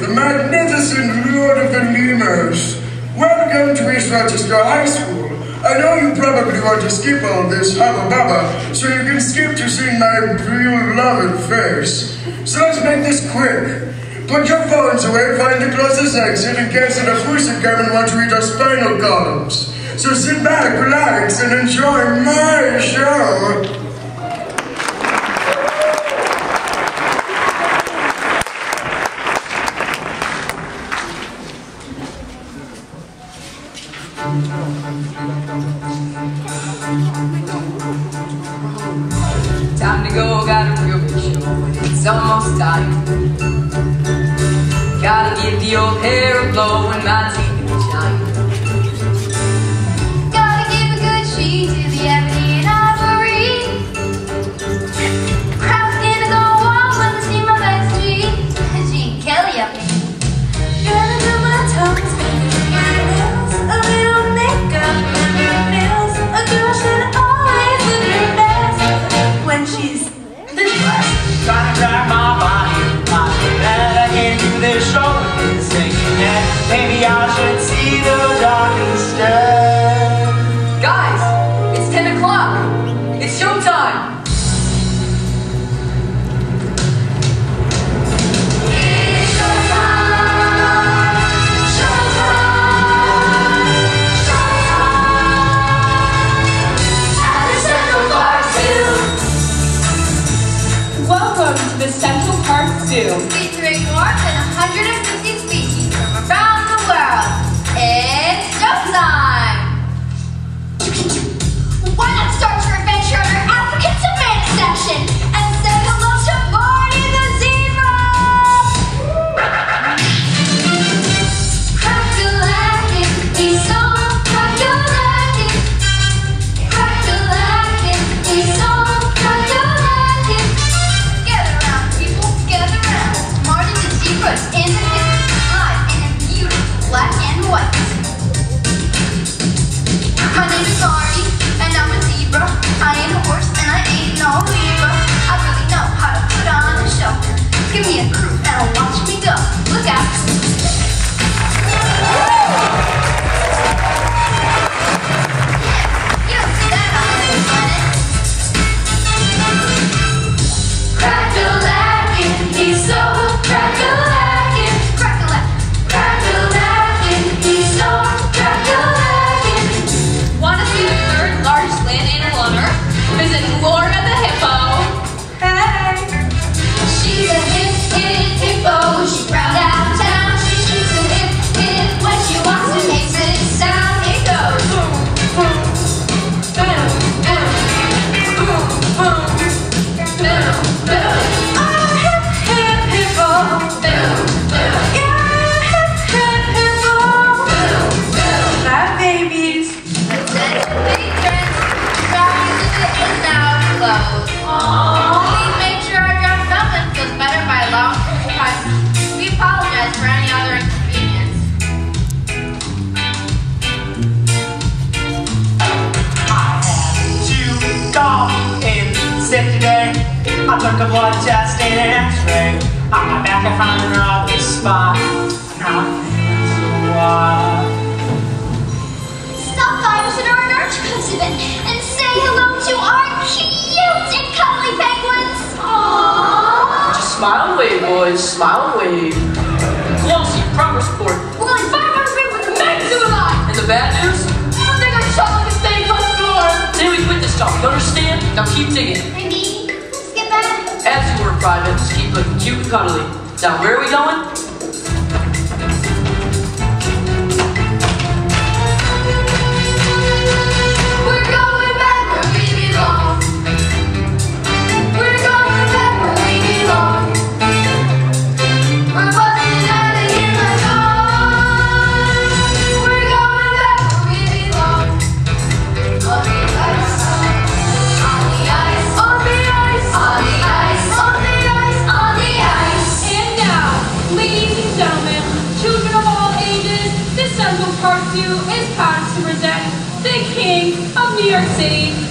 the magnificent Lord of the Lemurs. Welcome to East Rochester High School. I know you probably want to skip all this hubba Bubba, so you can skip to seeing my real loving face. So let's make this quick. Put your phones away, find the closest exit in the an effusive coming wants to eat our spinal columns. So sit back, relax, and enjoy my show. Um palhaço like I found a rocky spot. Stop by to our arch husband and say hello to our cute and cuddly penguins. Aww. Just smile and wave, boys. Smile and wave. Glossy, proper sport. We're going back on spin with the magazine alive. And the bad news? I think I shot like a thing plus four. we quit this talk, you understand? Now keep digging. I mean, skip back. As you were private, just keep looking cute and cuddly. So where are we going? city.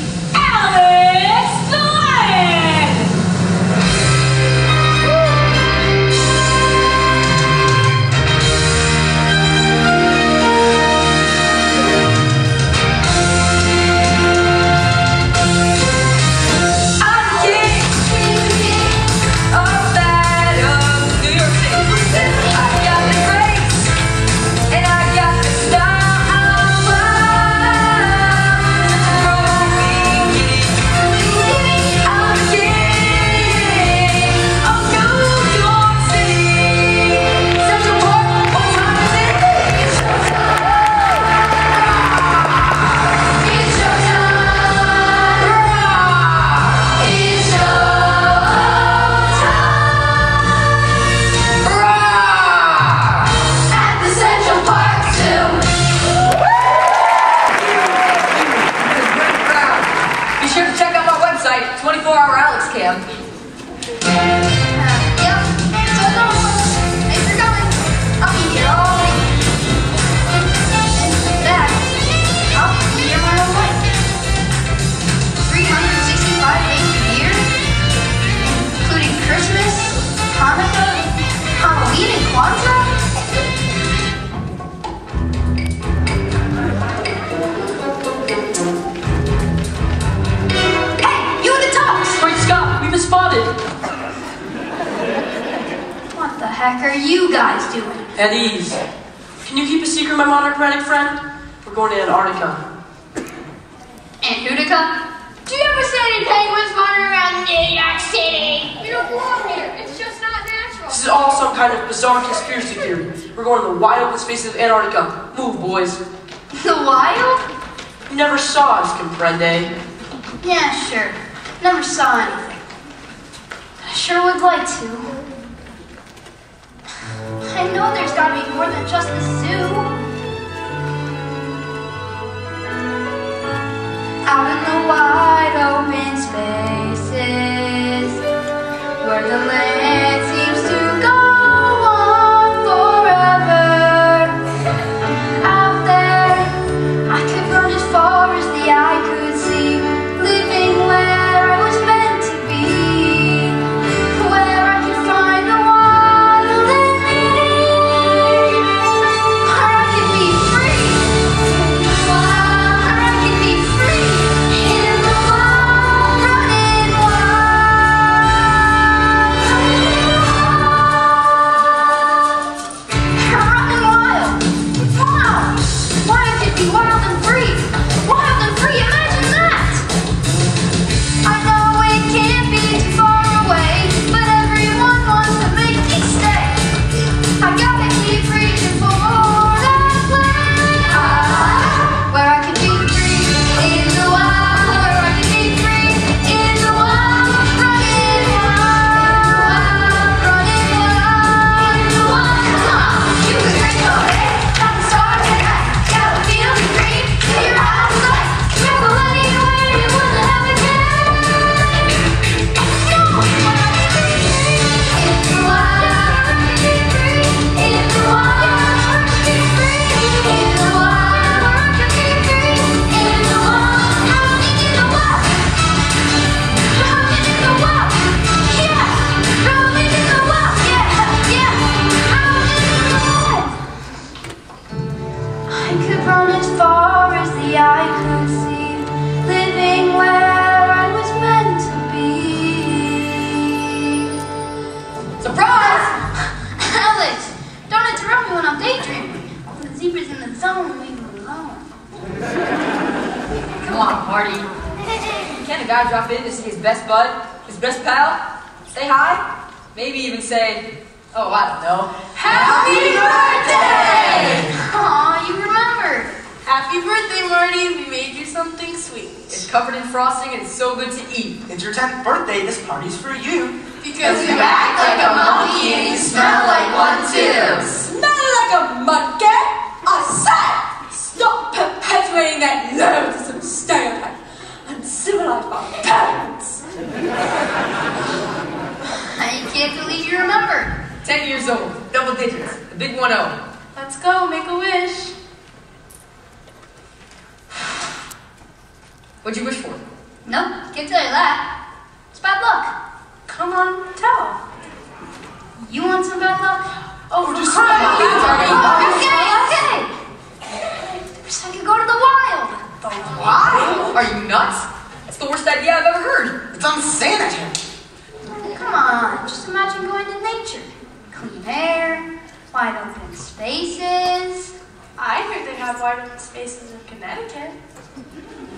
Anything. I sure would like to. I know there's gotta be more than just the zoo. Out in the wide open spaces, where the land covered in frosting and so good to eat. It's your 10th birthday. This party's for you. Because You act like a monkey and you smell like one too. Smell like a monkey? I said, stop perpetuating that loathsome stereotype. Uncivilized barbarians. I can't believe you remembered. Ten years old, double digits, a big one oh. Let's go, make a wish. What'd you wish for? Nope, can't tell you that. It's bad luck. Come on, tell. You want some bad luck? Oh, for just crying out loud. Okay, okay. Wish I could go to the wild. The wild? Are you nuts? That's the worst idea I've ever heard. It's unsanitary. Come on, just imagine going to nature. Clean air, wide open spaces. I heard they have wide open spaces in Connecticut.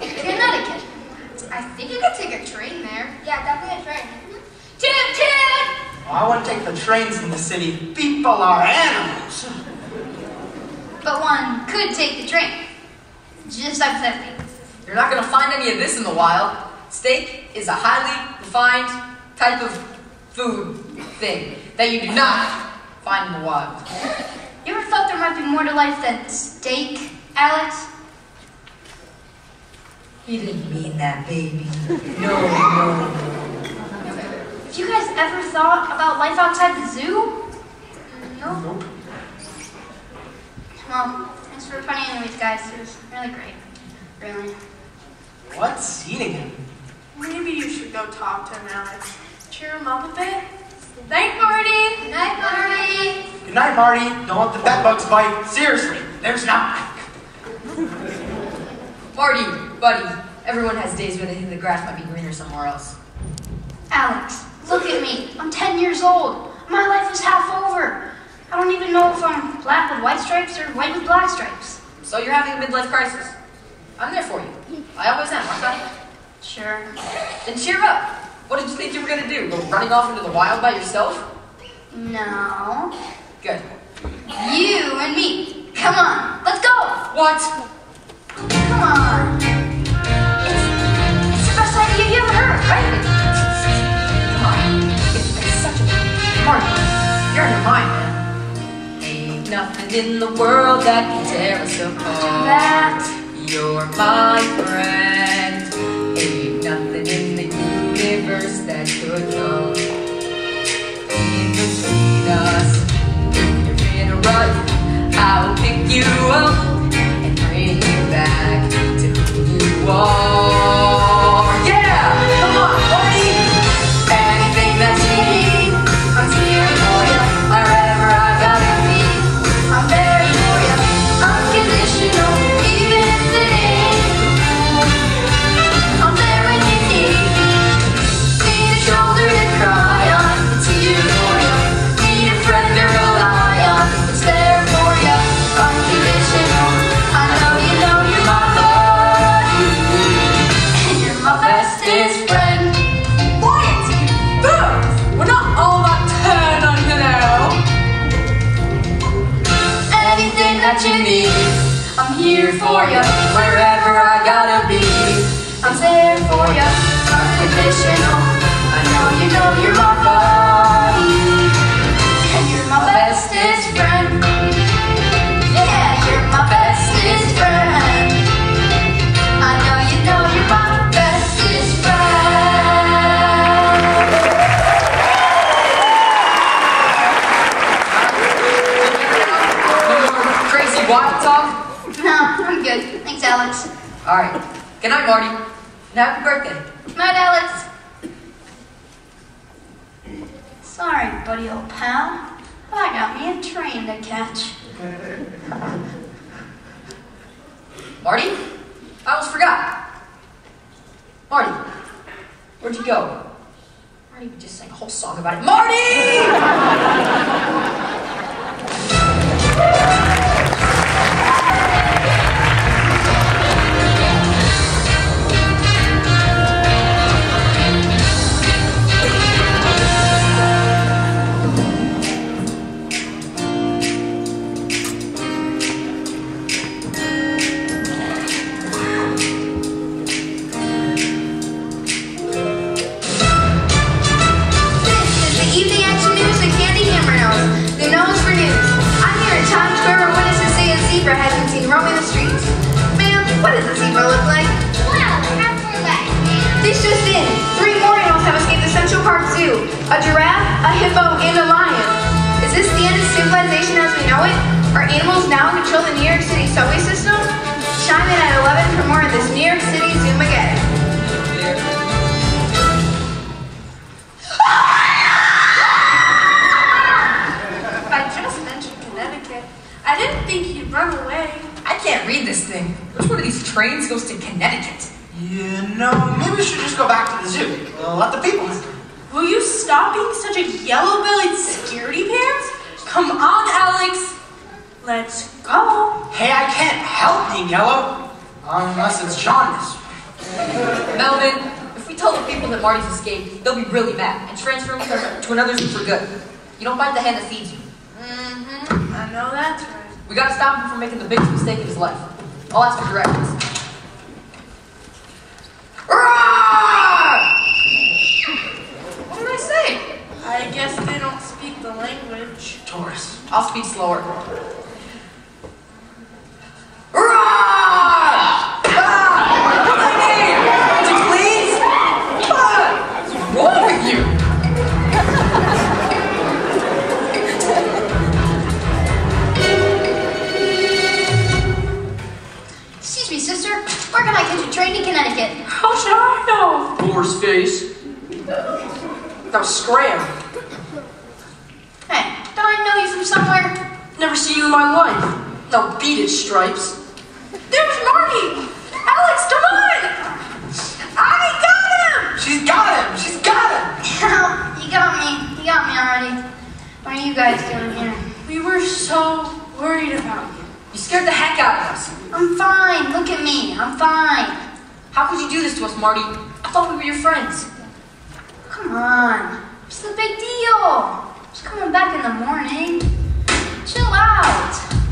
Connecticut. I think you could take a train there. Yeah, definitely a train. Toot toot! I want to take the trains in the city. People are animals. But one could take the train. Just hypothetically. You're not gonna find any of this in the wild. Steak is a highly refined type of food thing that you do not find in the wild. You ever thought there might be more to life than steak, Alex? He didn't mean that, baby. No, no. Have you guys ever thought about life outside the zoo? No. Well, thanks for funny anyways, guys. It was really great. Really. What's eating him? Maybe you should go talk to him, Alex. Cheer him up a bit. Night, Marty. Good night, Marty. Good night, Marty. Don't let the bed bugs bite. Seriously, there's not. Marty, buddy, everyone has days where they think the grass might be greener somewhere else. Alex, look at me. I'm 10 years old. My life is half over. I don't even know if I'm black with white stripes or white with black stripes. So you're having a midlife crisis. I'm there for you. I always am, aren't I? Sure. Then cheer up. What did you think you were gonna do? Go running off into the wild by yourself? No. Good. You and me. Come on, let's go. What? Come on. In. Ain't nothing in the world that can tear us apart. That. You're my friend. Ain't nothing in the universe that could come in between us. If you're in a rut, I'll pick you up Anything that you need, I'm here for you. Wherever I gotta be, I'm there for you. Unconditional. I know you know you're my buddy, Alex. Alright. Good night, Marty. And happy birthday. Night, Alex. Sorry, buddy, old pal. I got me a train to catch. Marty? I almost forgot. Marty, where'd you go? Marty, we just sang a whole song about it. Marty! What does a zebra look like? Well, have four legs. This just in. Three more animals have escaped the Central Park Zoo. A giraffe, a hippo, and a lion. Is this the end of civilization as we know it? Are animals now in control the New York City subway system? Chime in at 11 for more of this New York City go back to the zoo. Uh, let the people in. Will you stop being such a yellow-bellied scaredy pants? Come on, Alex. Let's go. Hey, I can't help being yellow. Unless it's jaundice. Melman, if we tell the people that Marty's escaped, they'll be really mad and transfer him to, to another zoo for good. You don't bite the hand that feeds you. Mm-hmm. I know that's right. We gotta stop him from making the biggest mistake of his life. I'll ask for directions. Roar! What did I say? I guess they don't speak the language. Taurus. I'll speak slower. What's my name? Would you please? What's wrong with you? Excuse me, sister. Where can I catch a train to Connecticut? How should I know? Boar's face. Now scram. Hey, don't I know you from somewhere? Never seen you in my life. Now beat it, Stripes. There's Marty. Alex, come on. I got him. She's got him! She's got him! you got me. You got me already. What are you guys doing here? We were so worried about you. You scared the heck out of us. I'm fine. Look at me. I'm fine. How could you do this to us, Marty? I thought we were your friends. Come on. What's the big deal? She's coming back in the morning. Chill out.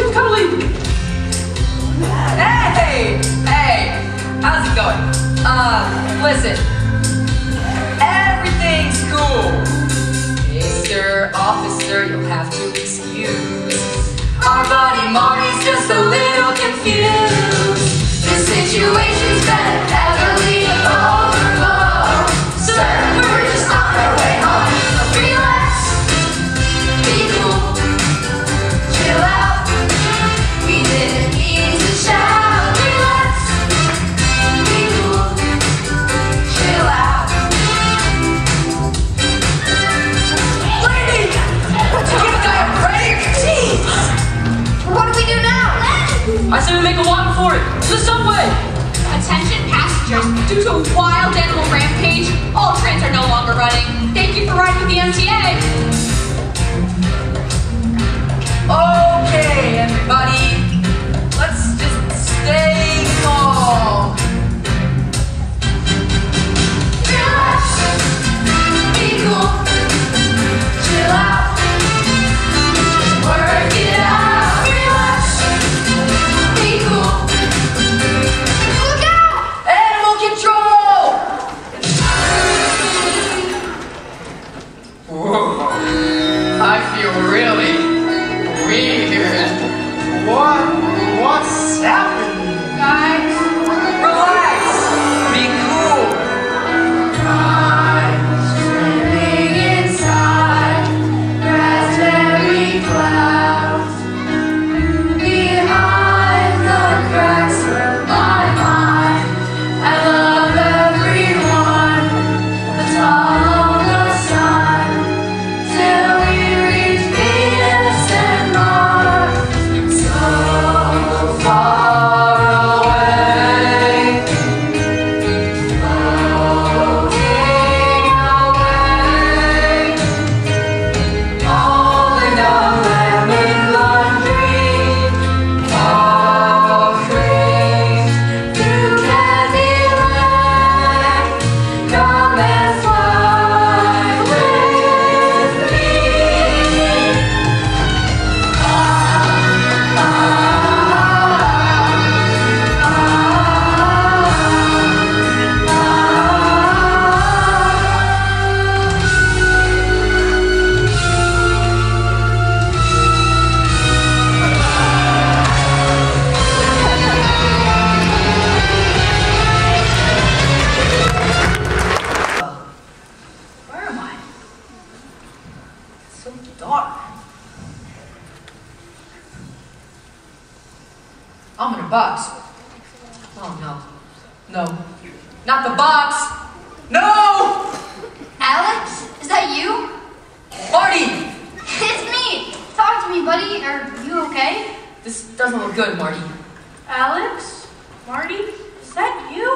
'Em cuddly. Hey, hey. How's it going? Uh, listen. Everything's cool. Mr. Officer, you'll have to excuse. Our buddy Marty's just a little confused. The situation's been due to wild animal rampage, all trains are no longer running. Thank you for riding with the MTA. Okay, everybody. Let's just stay calm. I'm in a box. Oh no. No. Not the box! No! Alex, is that you? Marty! It's me. Talk to me, buddy. Are you okay? This doesn't look good, Marty. Alex? Marty? Is that you?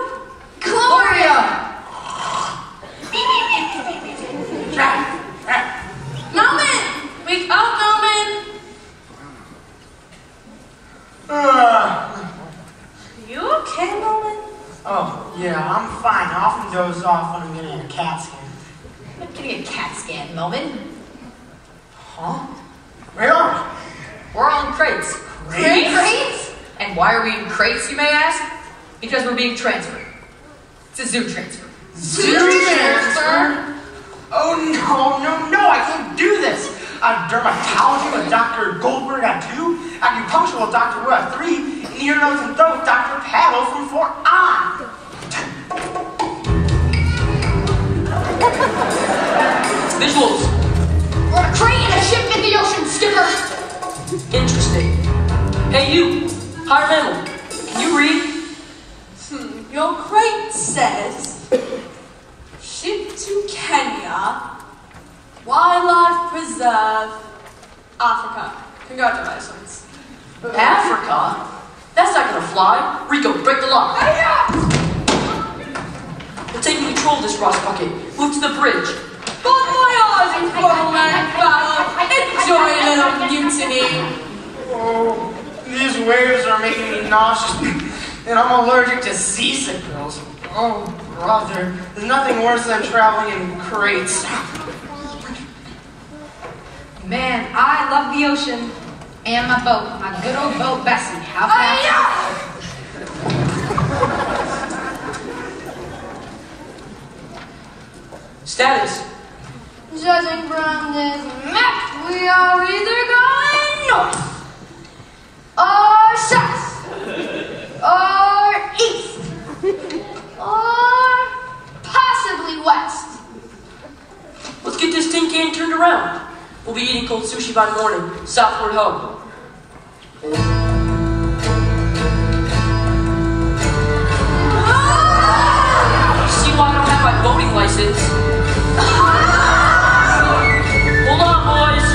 Gloria! Melman! Wake up, Melman! Ah. Uh, Are you okay, Melman? Oh, yeah, I'm fine. I often doze off when I'm getting a CAT scan. I'm not getting a CAT scan, Melman. Huh? Where are We're on crates. Crates? great. And why are we in crates, you may ask? Because we're being transferred. It's a zoo transfer. we? Zoo transfer? Oh, no, no, no, I can't do this. I'm dermatology with Dr. Goldberg at two? Acupuncture with Dr. Wu at 3, and ear, nose, and throat Dr. Paddle from 4 on. Visuals. We're on a crate and a ship in the ocean, skipper. Interesting. Hey, you. Higher mammal. Can you read? Hmm, your crate says, ship to Kenya, wildlife preserve, Africa. Congratulations. Africa? That's not gonna fly. Rico, break the lock. We're taking control of this rust bucket. Move to the bridge. But my eyes are falling, fella. Enjoy a little mutiny. Oh, these waves are making me nauseous, and I'm allergic to seasickles. Oh, brother, there's nothing worse than traveling in crates. Man, I love the ocean. And my boat, my good old boat, Bessie. How oh, fast? Status. Judging from this map, we are either going north, or south, or east, or possibly west. Let's get this tin can turned around. We'll be eating cold sushi by morning. Southward ho. See why I don't have my boating license? Hold on, boys.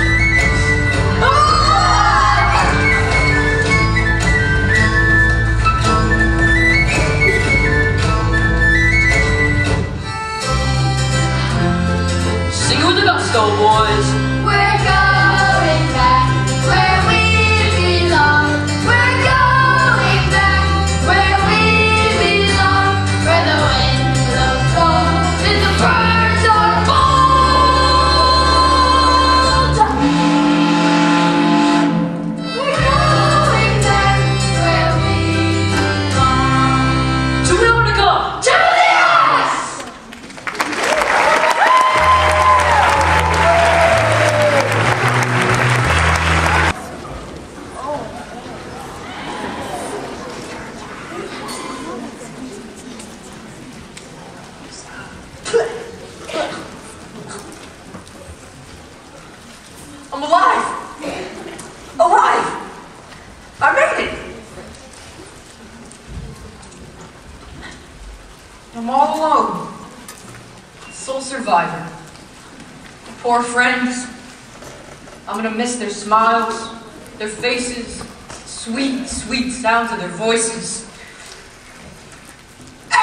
Sing with the gusto, boys. I'm alive! Alive! I made it! I'm all alone. Sole survivor. Poor friends. I'm gonna miss their smiles, their faces, sweet, sweet sounds of their voices. Help!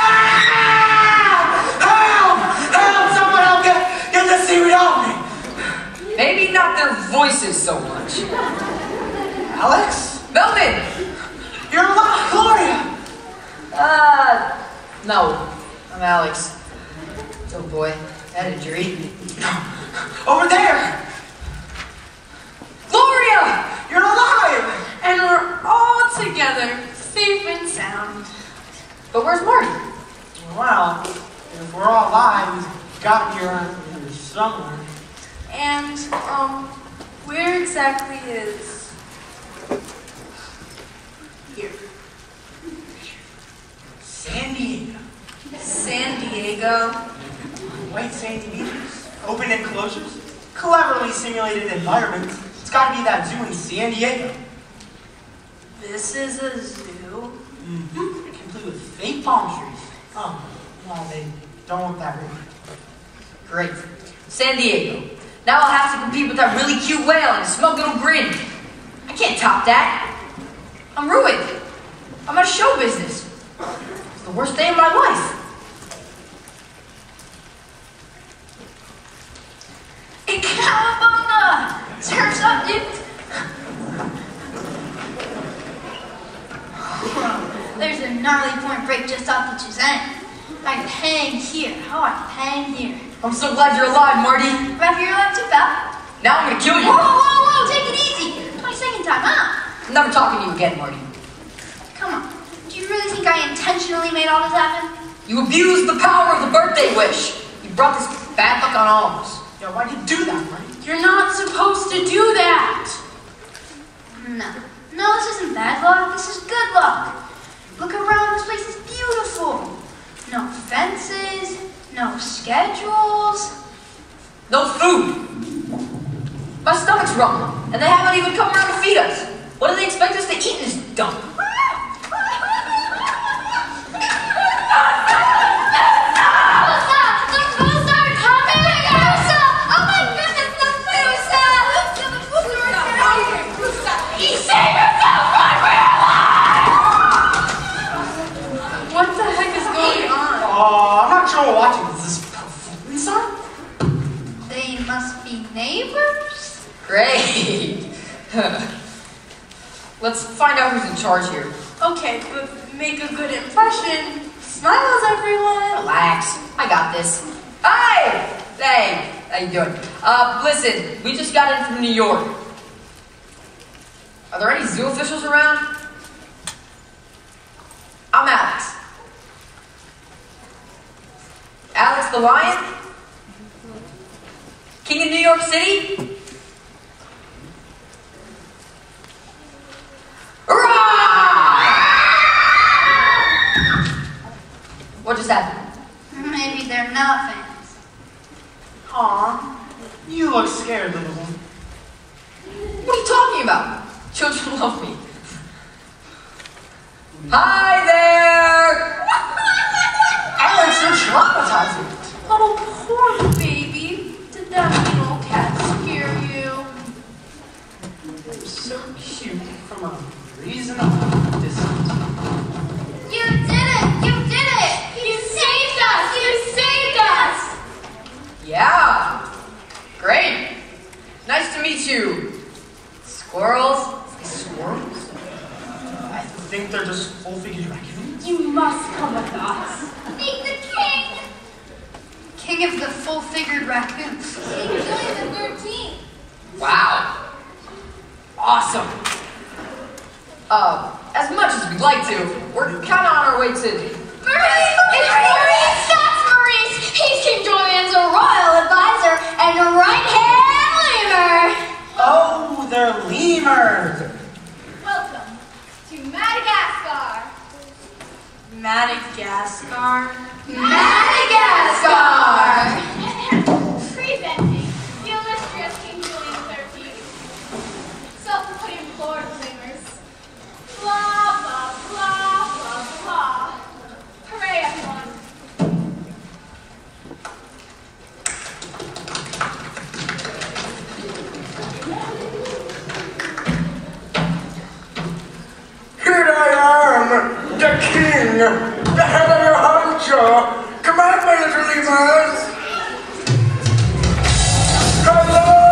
Help! Someone help! Get, get the seaweed off me! Maybe not their voices so much. Alex? Melman! You're alive! Gloria! Uh, no. I'm Alex. Oh boy, that injury. Over there! Gloria! You're alive! And we're all together, safe and sound. But where's Marty? Well, if we're all alive, he's got to be around here somewhere. And, um, where exactly is. Here. San Diego. Diego. White sandy beaches, open enclosures, cleverly simulated environments. It's got to be that zoo in San Diego. This is a zoo. Mm-hmm. Complete with fake palm trees. Oh, well, they don't want that really. Great. San Diego. Now I'll have to compete with that really cute whale and smug little grin. I can't top that. I'm ruined. I'm out of show business. It's the worst day of my life. In Cowabunga! Surf's up, dude! There's a gnarly point break just off the Chuzan. I can hang here. Oh, I can hang here. I'm so glad you're alive, Marty. But if you're alive too, pal. Now I'm gonna kill you. whoa, whoa, whoa, take it easy. 20 second time out. I'm never talking to you again, Marty. Come on. Do you really think I intentionally made all this happen? You abused the power of the birthday wish. You brought this bad luck on all of us. Yeah, why'd you do that, Marty? You're not supposed to do that. No. No, this isn't bad luck. This is good luck. Look around. This place is beautiful. No fences, no schedules. No food. My stomach's rumbling, and they haven't even come around to feed us. What do they expect us to eat in this dump? Great. Let's find out who's in charge here. Okay, but make a good impression. Smiles, everyone. Relax. I got this. Hi! Hey, how you doing? Uh, listen, we just got in from New York. Are there any zoo officials around? I'm Alex. Alex the Lion? King of New York City? What just happened? Maybe they're not fans. Aw, you look scared, little one. What are you talking about? Children love me. Hi there! Alex, you're traumatizing. Oh, poor baby. Did that little cat scare you? You're so cute from a reasonable distance. You did it! You did it! You saved us! You saved us! Yeah. Great. Nice to meet you. Squirrels? Squirrels? I think they're just full-figured raccoons. You must come with us. Meet the king! King of the full-figured raccoons. King Louis the Thirteenth. Wow. Awesome. Uh, as much as we'd like to, we're kind of on our way to. Maurice! It's Maurice! That's Maurice! He's King Julien's royal advisor and right-hand lemur! Oh, they're lemurs. Welcome to Madagascar! Madagascar. Madagascar! Presenting the king, the head of your honcho. Come on, my little lemurs. Everyone,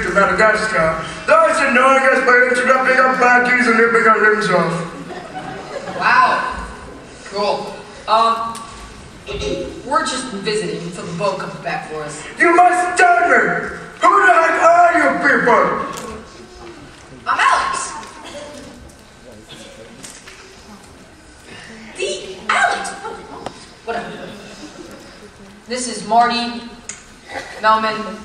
to Madagascar. Those annoying us by interrupting our parties and ripping our limbs off. Wow. Cool. Um, we're just visiting until the boat comes back for us. You must tell me! Who the heck are you people? I'm Alex. The Alex. Whatever. This is Marty, Melman,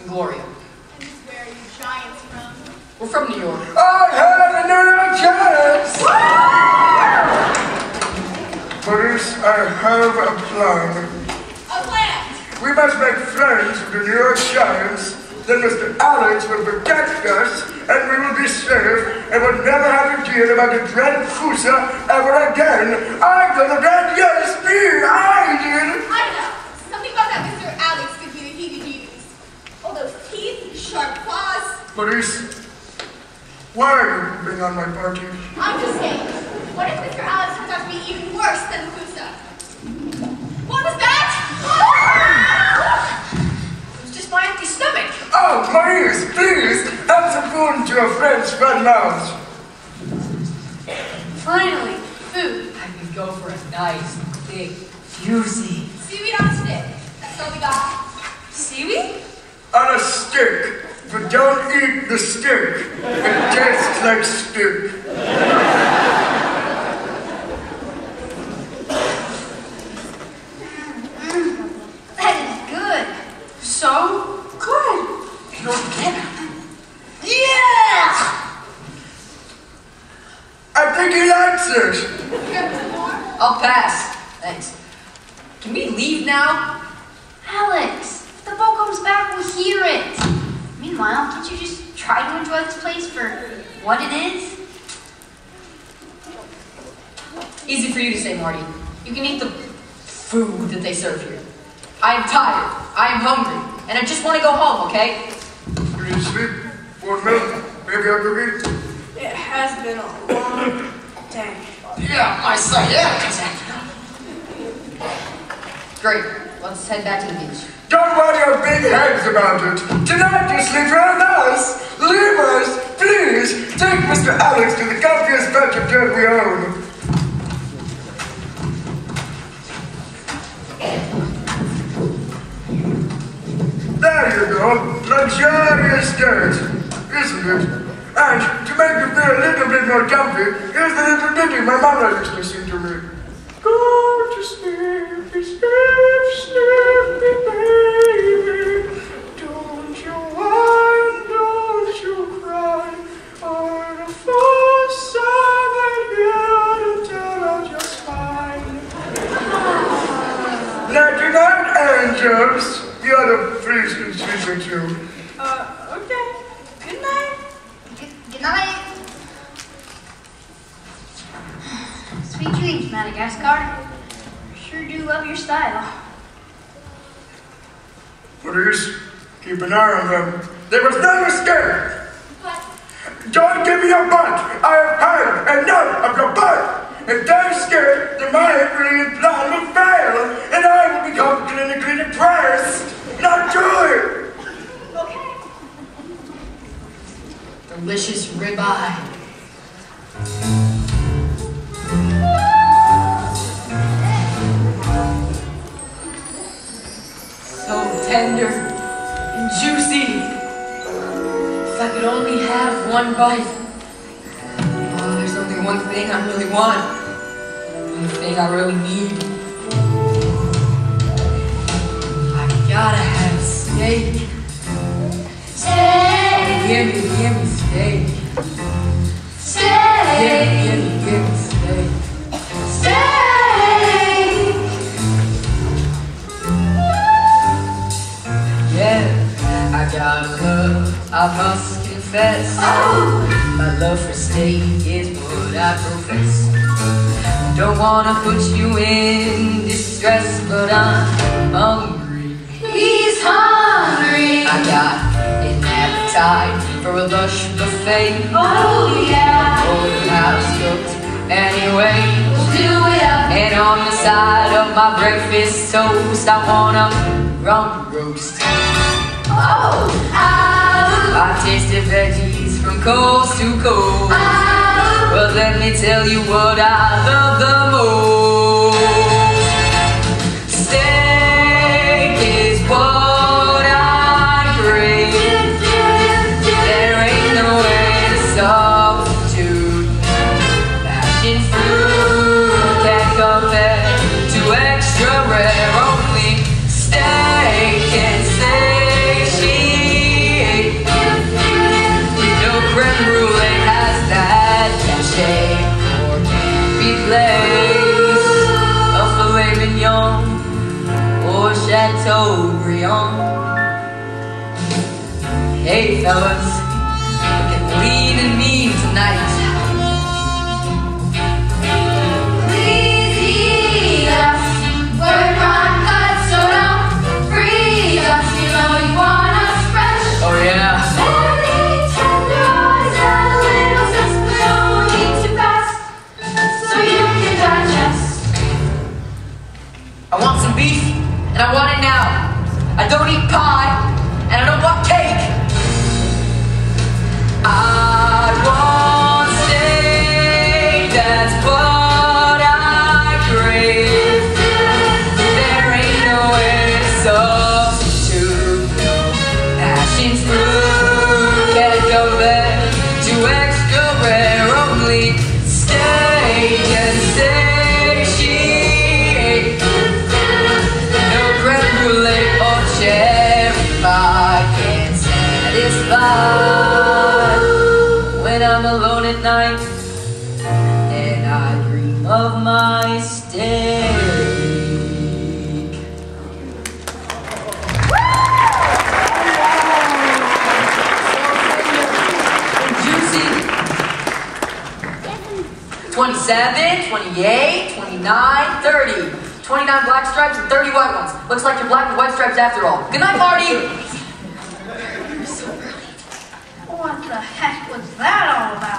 and Gloria. And this is where you giants from. We're from New York. I had a new York chance! Maurice, I have a plan. A plant. We must make friends with the New York Giants. Then Mr. Alex will protect us, and we will be safe, and will never have to deal about the dread Foosa ever again. I'm gonna get yes, me, I did. I know. Something about that Mr. Alex gives me the heebie-jeebies. All those teeth, sharp claws. Maurice, why are you being on my party? I'm just saying. What if Mr. Alex turns out to be even worse than the Foosa? What was that? It was just my empty stomach. Oh, Maurice, please, have some food into your friend's fun mouths. Finally, food. I could go for a nice, big, juicy. Seaweed on a stick. That's all we got. Seaweed? On a stick, but don't eat the stick. It tastes like stick. That is good. So good. You don't get. Yeah! I think he likes it. You got some more? I'll pass. Thanks. Can we leave now? Alex, if the boat comes back, we'll hear it. Meanwhile, can't you just try to enjoy this place for what it is? Easy for you to say, Marty. You can eat the food that they serve here. I am tired. I am hungry. And I just want to go home, okay? You need sleep, want milk, maybe a cookie. It has been a long day. Yeah, I say, yeah, exactly. Great. Let's head back to the beach. Don't worry your big heads about it. Tonight you sleep with us. Leave us, please. Take Mr. Alex to the comfiest patch of dirt we own. There you go. Luxurious dirt, isn't it? And to make you feel a little bit more comfy, here's the little ditty my mother used to sing to me. Don't you whine, don't you cry. All the fuss I've here to tell are just fine. Nighty night, angels. The other please can sleep too. Uh, okay. Good night. Good, good night. Sweet dreams, Madagascar. Sure do love your style. Please keep an eye on them. There was no escape. Don't give me a butt. I have had enough of your butt. If they're scared, then my brilliant plan will fail, and I will become clinically depressed. Not joy. okay. Delicious ribeye. Tender and juicy. If I could only have one bite. Oh, there's only one thing I really want. One thing I really need. I gotta have steak. Stay, Gimme, gimme steak. I must confess. My love for state is what I profess. Don't wanna put you in distress But I'm hungry. He's hungry. I got an appetite for a lush buffet. Oh yeah. Old house cooked anyway. We'll do it up. And on the side of my breakfast toast I wanna rump roast. Oh. Ow. I tasted veggies from coast to coast. Ow. But let me tell you what I love the most. Chateaubriand. Hey fellas, get lean and mean tonight. Please eat us. We're so don't freeze us. You know you want us fresh. Oh yeah. Very tender eyes and a little zest, but don't need to fast, so you can digest. I want some beef, and I want it now. I don't eat pie, 28, 29, 30. 29 black stripes and 30 white ones. Looks like you're black and white stripes after all. Good night, Marty! You're so what the heck was that all about?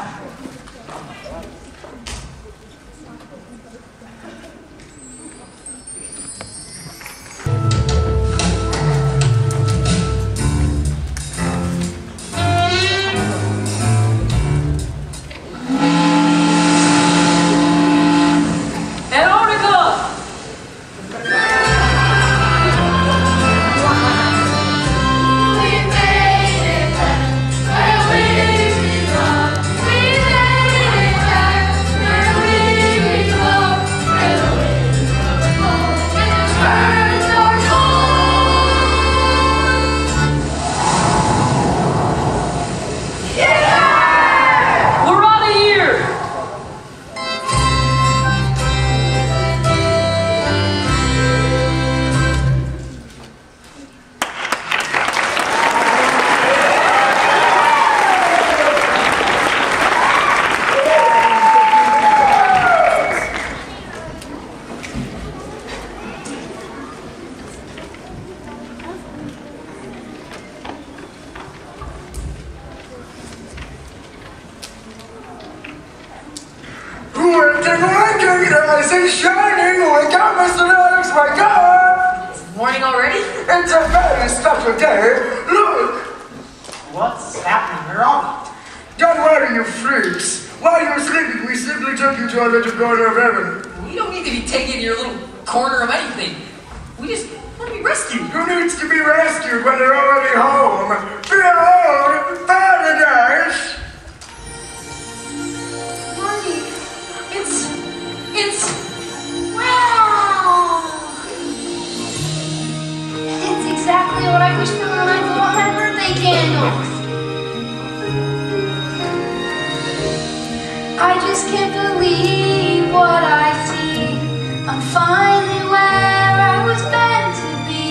I just can't believe what I see. I'm finally where I was meant to be.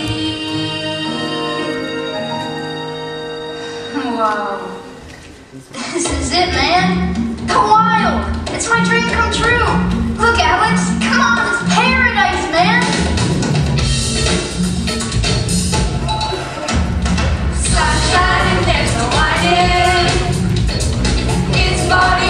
Wow. This is it, man. The wild. It's my dream come true. Look, Alex, come on, it's paradise, man. Sunshine and there's no. It's body.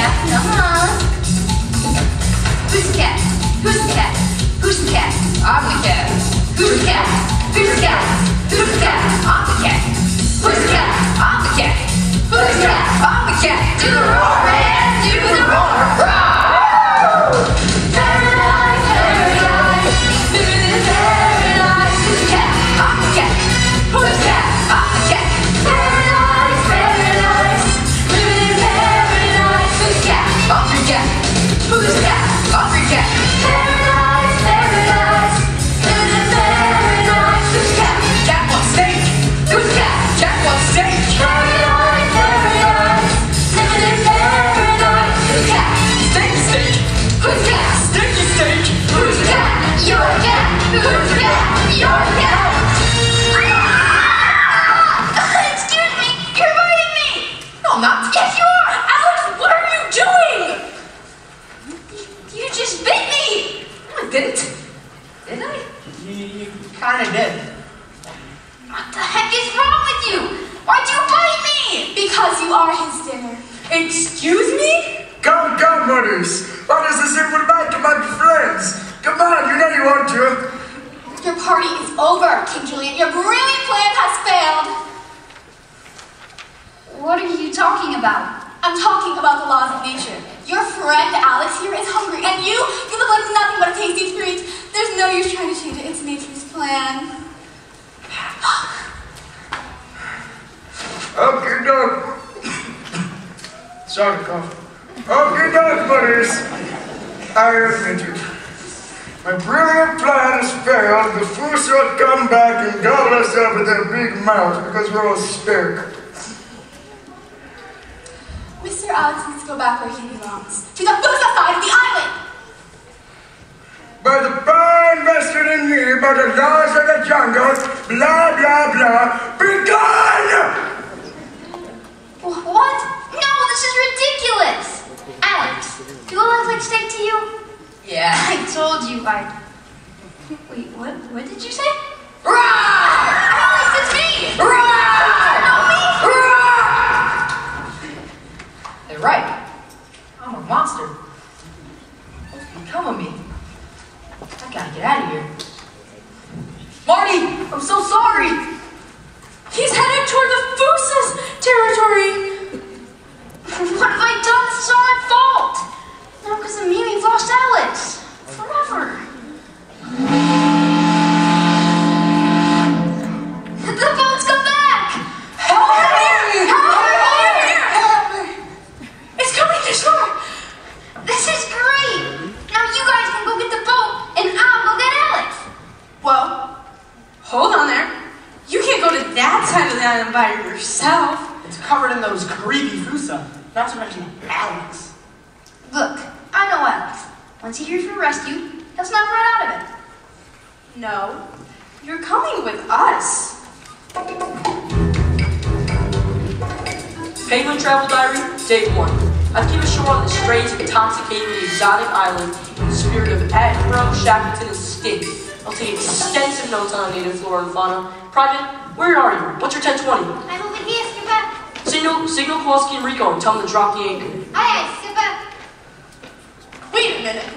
Cat? Come on. Who's the cat? Who's the cat? Who's the cat? I'm the cat. Who's the cat? Who's the cat? Who's the cat? I'm the cat. Who's the cat? I'm the cat. Who's the cat? I'm the cat. Do the roar, man! Do the roar! It. My brilliant plan has failed. The fools will come back and gobble us up with their big mouths because we're all spared. Mr. Alex needs to go back where he belongs. To the Foosa side of the island! By the power invested in me by the laws of the jungle, blah, blah, blah, be gone! What? No, this is ridiculous. Alex, do I look like steak to you? Yeah. I told you I. Wait, what? What did you say? Roar! Alex, it's me. Roar! They're right. I'm a monster. What's become of me? I gotta get out of here. Marty, I'm so sorry. He's headed toward the Foosa's territory! What have I done? This is all my fault. Now, because of me, we've lost Alex forever. The boat's come back. Help me! Help me! It's coming to shore! This is great. Now you guys can go get the boat, and I'll go get Alex. Well, hold on there. You can't go to that side of the island by yourself. It's covered in those creepy foosa. Not to mention Alex. Look, I know Alex. Once he hears we're rescued, he'll snap right out of it. No. You're coming with us. Penguin Travel Diary, Day 1. I've given ashore on this strange, intoxicatingly exotic island in the spirit of Attenborough, Shackleton, and Sting. I'll take extensive notes on native flora and fauna. Private, where are you? What's your 1020? I'm over here, Skipper. Signal, signal Kowalski and Rico and tell them to drop the anchor. Aye, aye, Skipper. Wait a minute.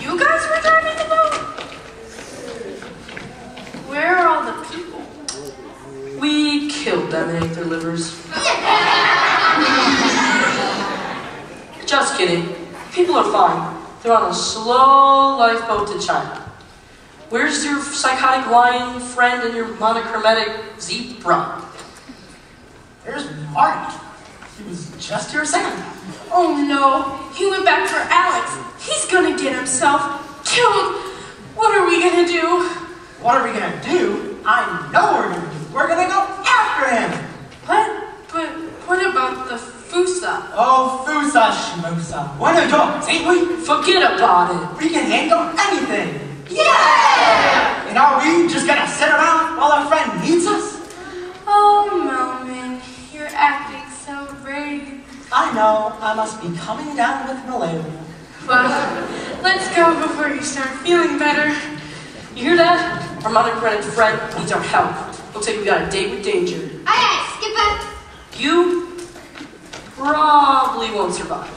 You guys were driving the boat? Where are all the people? We killed them and ate their livers. Just kidding. People are fine. They're on a slow lifeboat to China. Where's your psychotic lion friend and your monochromatic zebra? There's Marty. He was just here a second. Oh no, he went back for Alex. He's gonna get himself killed. What are we gonna do? What are we gonna do? I know what we're gonna do. We're gonna go after him. What? But what about the Foosa? Oh, Foosa Shmusa. One of yours, ain't we? Forget about it. We can handle anything. Yeah! And are we just gonna sit around while our friend needs us? Oh, Melman, I know, I must be coming down with malaria. Well, let's go before you start feeling better. You hear that? Our monochromatic friend needs our help. Looks like we got a date with danger. Aye, aye, Skipper. You probably won't survive.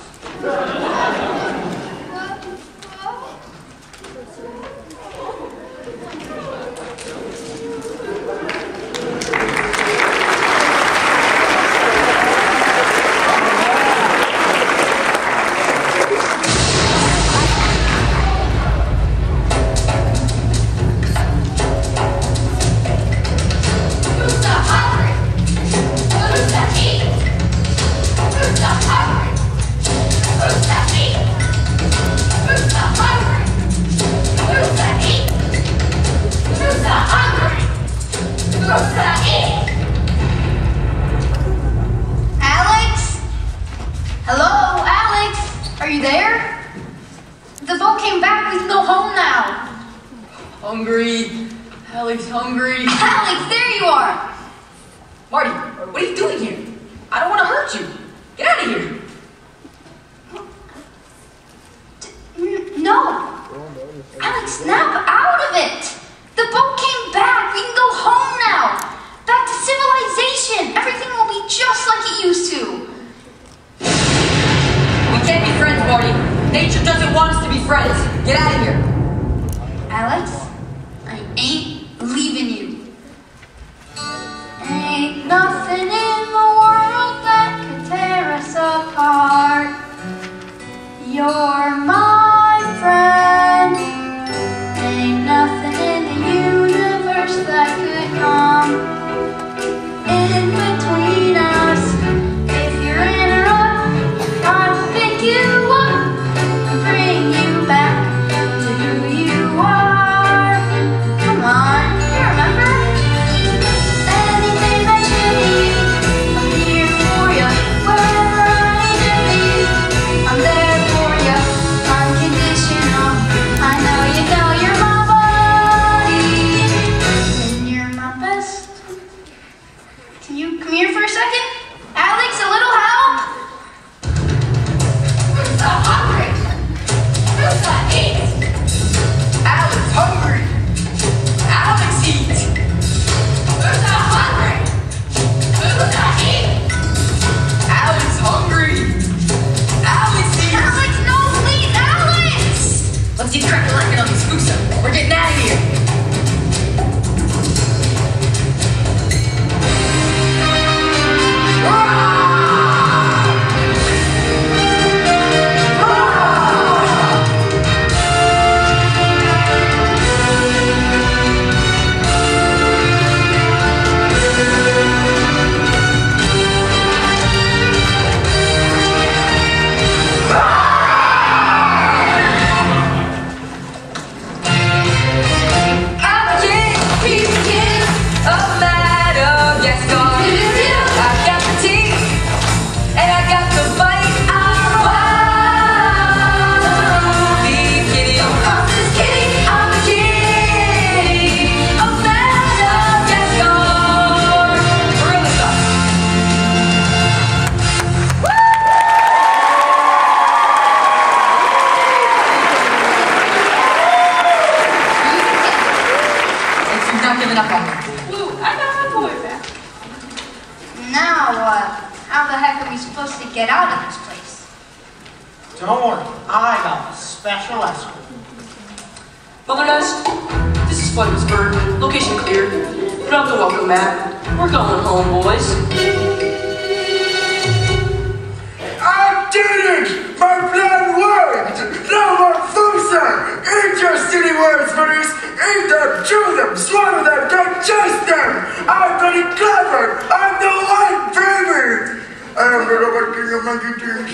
Robot King of Monkey Tears.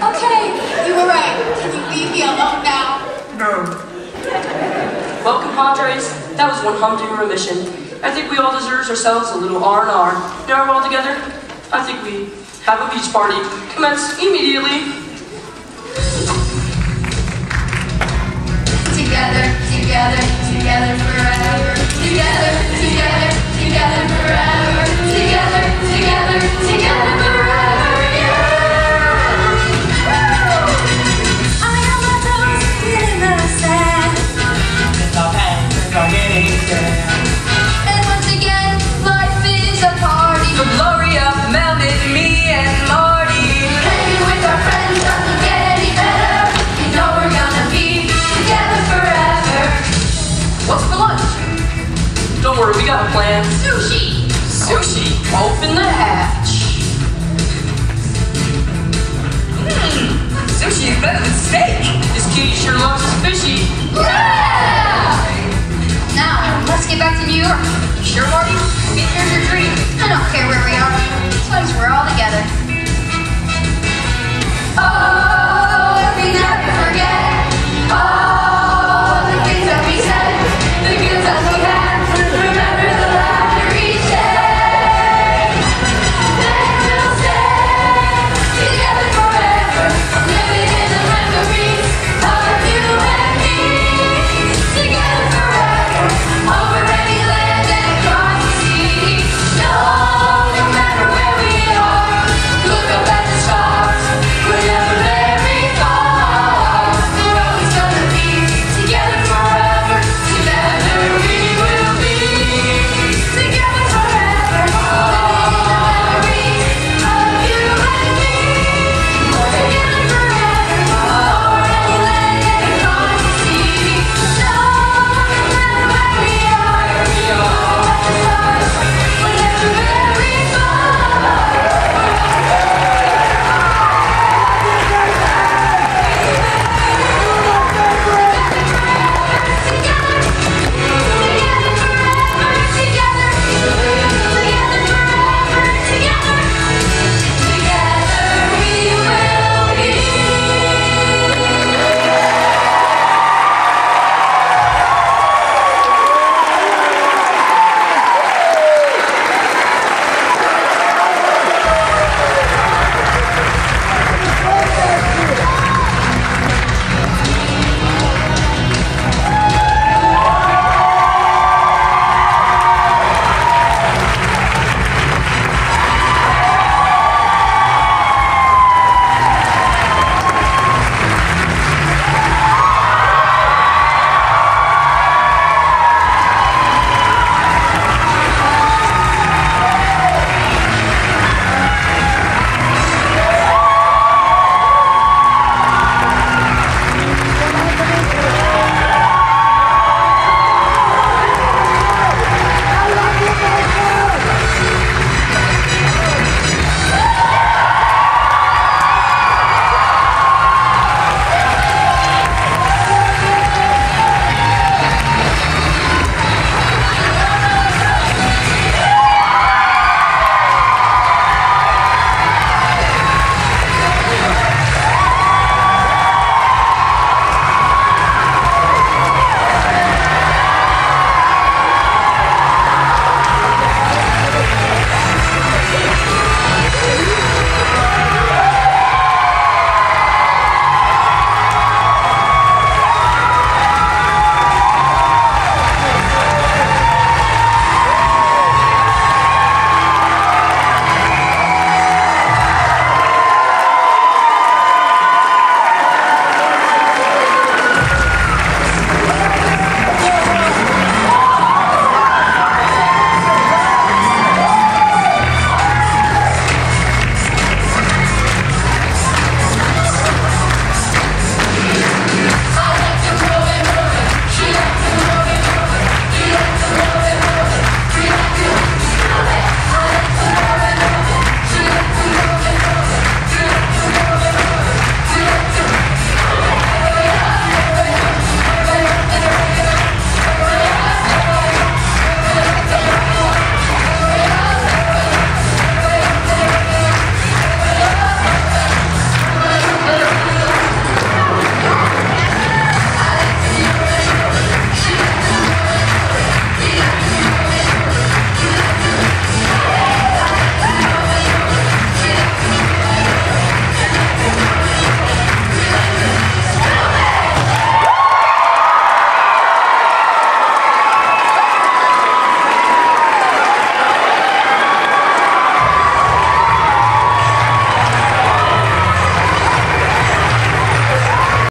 Okay, you were right. Can you leave me alone now? No. Welcome, Padres. That was one humdinger mission. I think we all deserve ourselves a little R&R. Now we're all together. I think we have a beach party. Commence immediately. Together, together, together forever. Together, together, together forever. Together, together, together better than steak. This kitty sure loves his fishy. Yeah! Now, let's get back to New York. You sure, Marty? Here's your dream. I don't care where we are, as long as we're all together. Oh,